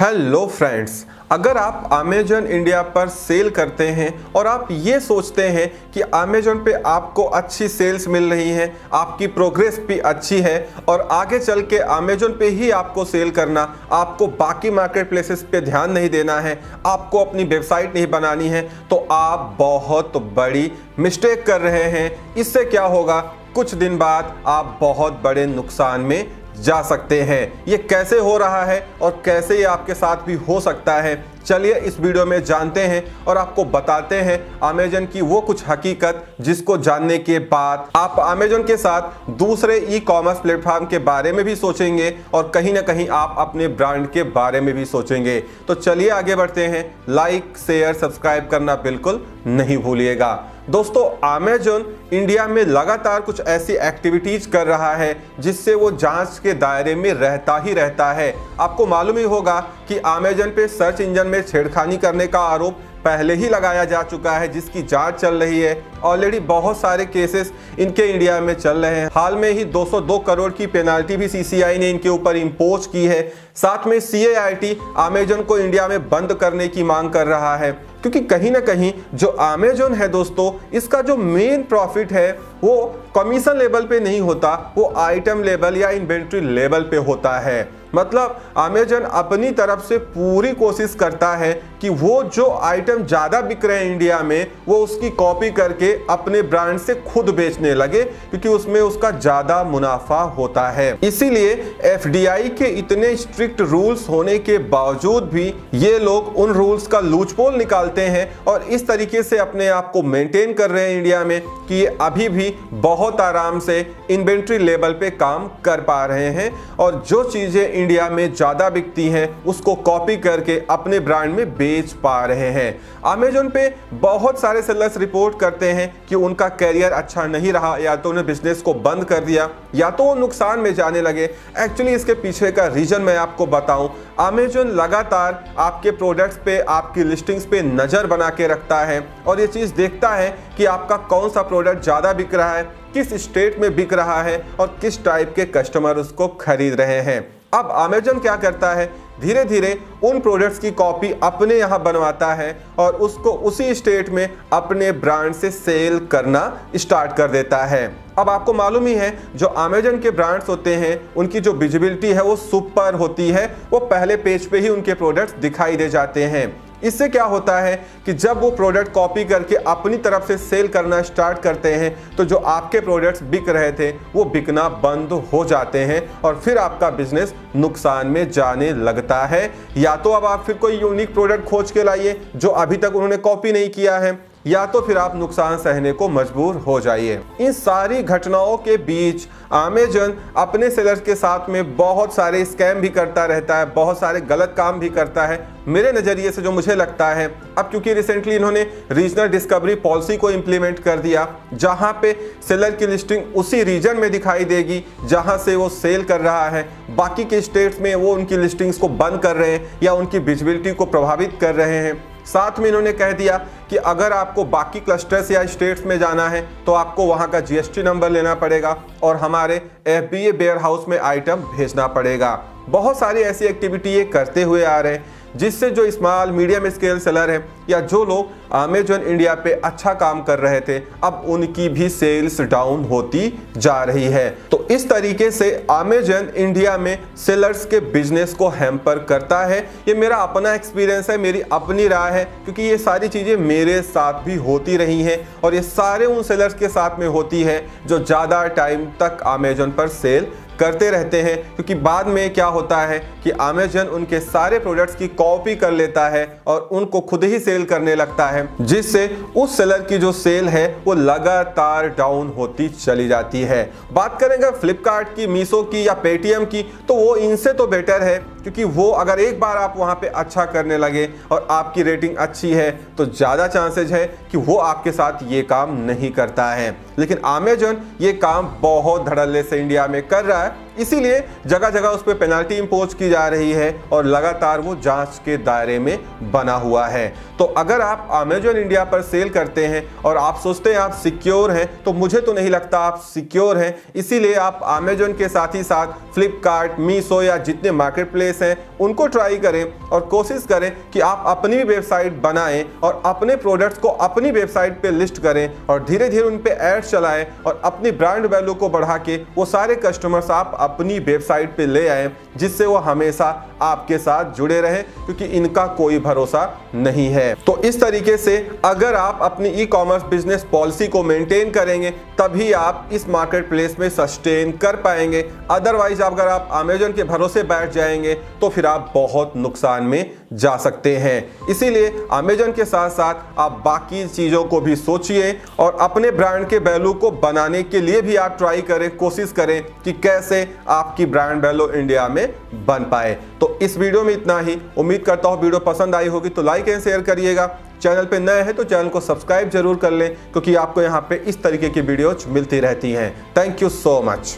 Hello friends अगर आप Amazon India पर सेल करते हैं और आप ये सोचते हैं कि अमेजन पे आपको अच्छी सेल्स मिल रही हैं, आपकी प्रोग्रेस भी अच्छी है और आगे चल के अमेजन पे ही आपको सेल करना, आपको बाकी मार्केट प्लेसेस पे ध्यान नहीं देना है, आपको अपनी वेबसाइट नहीं बनानी है तो आप बहुत बड़ी मिस्टेक कर रहे हैं। इससे क्या होगा? कुछ दिन बाद आप बहुत बड़े नुकसान में जा सकते हैं। ये कैसे हो रहा है और कैसे ये आपके साथ भी हो सकता है? चलिए इस वीडियो में जानते हैं और आपको बताते हैं अमेजन की वो कुछ हकीकत जिसको जानने के बाद आप अमेजन के साथ दूसरे ई कॉमर्स प्लेटफॉर्म के बारे में भी सोचेंगे और कहीं ना कहीं आप अपने ब्रांड के बारे में भी सोचेंगे। तो चलिए आगे बढ़ते हैं। लाइक शेयर सब्सक्राइब करना बिल्कुल नहीं भूलिएगा। दोस्तों अमेजोन इंडिया में लगातार कुछ ऐसी एक्टिविटीज़ कर रहा है, जिससे वो जाँच के दायरे में रहता ही रहता है। आपको मालूम ही होगा कि अमेजन पे सर्च इंजन में छेड़खानी करने का आरोप पहले ही लगाया जा चुका है, जिसकी जाँच चल रही है। ऑलरेडी बहुत सारे केसेस इनके इंडिया में चल रहे हैं। हाल में ही 202 करोड़ की पेनाल्टी भी सीसीआई ने इनके ऊपर इम्पोज की है। साथ में सीएआईटी अमेजन को इंडिया में बंद करने की मांग कर रहा है। क्योंकि कहीं ना कहीं जो अमेजोन है दोस्तों, इसका जो मेन प्रॉफिट है, वो कमीशन लेवल पे नहीं होता, वो आइटम लेवल या इन्वेंट्री लेवल पे होता है। मतलब अमेजन अपनी तरफ़ से पूरी कोशिश करता है कि वो जो आइटम ज़्यादा बिक रहे हैं इंडिया में, वो उसकी कॉपी करके अपने ब्रांड से खुद बेचने लगे, क्योंकि उसमें उसका ज़्यादा मुनाफा होता है। इसीलिए एफडीआई के इतने स्ट्रिक्ट रूल्स होने के बावजूद भी ये लोग उन रूल्स का लूचपोल निकालते हैं और इस तरीके से अपने आप को मेंटेन कर रहे हैं इंडिया में कि ये अभी भी बहुत आराम से इन्वेंट्री लेवल पे काम कर पा रहे हैं और जो चीज़ें इंडिया में ज़्यादा बिकती हैं, उसको कॉपी करके अपने ब्रांड में बेच पा रहे हैं। अमेजोन पे बहुत सारे सेलर्स रिपोर्ट करते हैं कि उनका कैरियर अच्छा नहीं रहा, या तो उन्हें बिज़नेस को बंद कर दिया, या तो वो नुकसान में जाने लगे। एक्चुअली इसके पीछे का रीजन मैं आपको बताऊँ। अमेजोन लगातार आपके प्रोडक्ट्स पे, आपकी लिस्टिंग्स पे नज़र बना के रखता है, और ये चीज़ देखता है कि आपका कौन सा प्रोडक्ट ज़्यादा बिक रहा है, किस स्टेट में बिक रहा है, और किस टाइप के कस्टमर उसको खरीद रहे हैं। अब अमेजन क्या करता है? धीरे धीरे उन प्रोडक्ट्स की कॉपी अपने यहाँ बनवाता है और उसको उसी स्टेट में अपने ब्रांड से सेल करना स्टार्ट कर देता है। अब आपको मालूम ही है, जो अमेजन के ब्रांड्स होते हैं, उनकी जो विजिबिलिटी है वो सुपर होती है, वो पहले पेज पे ही उनके प्रोडक्ट्स दिखाई दे जाते हैं। इससे क्या होता है कि जब वो प्रोडक्ट कॉपी करके अपनी तरफ़ से सेल करना स्टार्ट करते हैं तो जो आपके प्रोडक्ट्स बिक रहे थे, वो बिकना बंद हो जाते हैं और फिर आपका बिज़नेस नुकसान में जाने लगता है। या तो अब आप फिर कोई यूनिक प्रोडक्ट खोज के लाइए, जो अभी तक उन्होंने कॉपी नहीं किया है। या तो फिर आप नुकसान सहने को मजबूर हो जाइए। इन सारी घटनाओं के बीच अमेजन अपने सेलर्स के साथ में बहुत सारे स्कैम भी करता रहता है, बहुत सारे गलत काम भी करता है। मेरे नज़रिए से जो मुझे लगता है, अब क्योंकि रिसेंटली इन्होंने रीजनल डिस्कवरी पॉलिसी को इम्प्लीमेंट कर दिया, जहाँ पे सेलर की लिस्टिंग उसी रीजन में दिखाई देगी, जहाँ से वो सेल कर रहा है। बाकी के स्टेट्स में वो उनकी लिस्टिंग्स को बंद कर रहे हैं या उनकी विजिबिलिटी को प्रभावित कर रहे हैं। साथ में इन्होंने कह दिया कि अगर आपको बाकी क्लस्टर्स या स्टेट्स में जाना है तो आपको वहाँ का जीएसटी नंबर लेना पड़ेगा और हमारे एफ़ बी वेयर हाउस में आइटम भेजना पड़ेगा। बहुत सारी ऐसी एक्टिविटी ये करते हुए आ रहे हैं। जिससे जो स्मॉल मीडियम स्केल सेलर हैं या जो लोग अमेजन इंडिया पे अच्छा काम कर रहे थे, अब उनकी भी सेल्स डाउन होती जा रही है। तो इस तरीके से अमेजन इंडिया में सेलर्स के बिज़नेस को हैम्पर करता है। ये मेरा अपना एक्सपीरियंस है, मेरी अपनी राय है, क्योंकि ये सारी चीज़ें मेरे साथ भी होती रही हैं और ये सारे उन सेलर्स के साथ में होती है जो ज़्यादा टाइम तक अमेजन पर सेल करते रहते हैं, क्योंकि बाद में क्या होता है कि अमेजन उनके सारे प्रोडक्ट्स की कॉपी कर लेता है और उनको खुद ही सेल करने लगता है, जिससे उस सेलर की जो सेल है, वो लगातार डाउन होती चली जाती है। बात करेंगे फ्लिपकार्ट की मीशो की या पेटीएम की तो वो इनसे तो बेटर है क्योंकि वो अगर एक बार आप वहाँ पे अच्छा करने लगे और आपकी रेटिंग अच्छी है तो ज़्यादा चांसेज है कि वो आपके साथ ये काम नहीं करता है। लेकिन अमेजन ये काम बहुत धड़ल्ले से इंडिया में कर रहा है। इसीलिए जगह जगह उस पर पेनाल्टी इम्पोज की जा रही है और लगातार वो जाँच के दायरे में बना हुआ है। तो अगर आप अमेजोन इंडिया पर सेल करते हैं और आप सोचते हैं आप सिक्योर हैं तो मुझे तो नहीं लगता आप सिक्योर हैं। इसीलिए आप अमेजोन के साथ ही साथ फ्लिपकार्ट मीसो या जितने मार्केट प्लेस हैं, उनको ट्राई करें और कोशिश करें कि आप अपनी वेबसाइट बनाएँ और अपने प्रोडक्ट्स को अपनी वेबसाइट पर लिस्ट करें और धीरे धीरे उन पर एड्स चलाएँ और अपनी ब्रांड वैल्यू को बढ़ा के वो सारे कस्टमर्स आप अपनी वेबसाइट पे ले आए, जिससे वो हमेशा आपके साथ जुड़े रहे, क्योंकि इनका कोई भरोसा नहीं है। तो इस तरीके से अगर आप अपनी ई कॉमर्स बिज़नेस पॉलिसी को मेंटेन करेंगे, तभी आप इस मार्केट प्लेस में सस्टेन कर पाएँगे। अदरवाइज़ अगर आप अमेजोन के भरोसे बैठ जाएँगे तो फिर आप बहुत नुकसान में जा सकते हैं। इसीलिए अमेजोन के साथ साथ आप बाकी चीज़ों को भी सोचिए और अपने ब्रांड के वैल्यू को बनाने के लिए भी आप ट्राई करें, कोशिश करें कि कैसे आपकी ब्रांड वैल्यू इंडिया में बन पाए। तो इस वीडियो में इतना ही। उम्मीद करता हूँ वीडियो पसंद आई होगी तो लाइक एंड शेयर करिएगा। चैनल पे नए हैं तो चैनल को सब्सक्राइब ज़रूर कर लें, क्योंकि आपको यहाँ पे इस तरीके की वीडियोज़ मिलती रहती हैं। Thank you so much